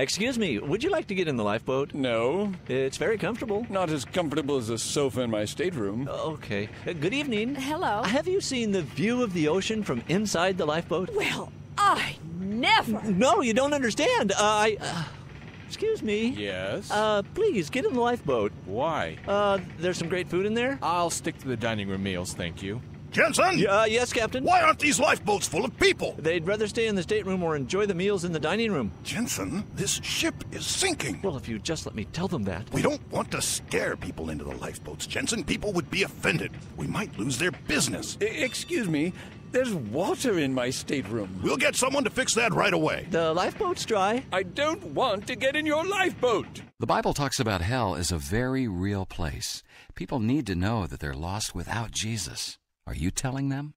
Excuse me, would you like to get in the lifeboat? No, It's very comfortable. not as comfortable as a sofa in my stateroom. Okay. Uh, Good evening. Hello. Have you seen the view of the ocean from inside the lifeboat? Well, I never. No, you don't understand. Uh, I. Uh, excuse me. Yes? Uh, please get in the lifeboat. Why? Uh, there's some great food in there. I'll stick to the dining room meals, thank you. Jensen? Uh, yes, Captain. Why aren't these lifeboats full of people? They'd rather stay in the stateroom or enjoy the meals in the dining room. Jensen, this ship is sinking. Well, if you just let me tell them that. We don't want to scare people into the lifeboats, Jensen. People would be offended. We might lose their business. I- excuse me, there's water in my stateroom. We'll get someone to fix that right away. The lifeboat's dry. I don't want to get in your lifeboat. The Bible talks about hell as a very real place. People need to know that they're lost without Jesus. Are you telling them?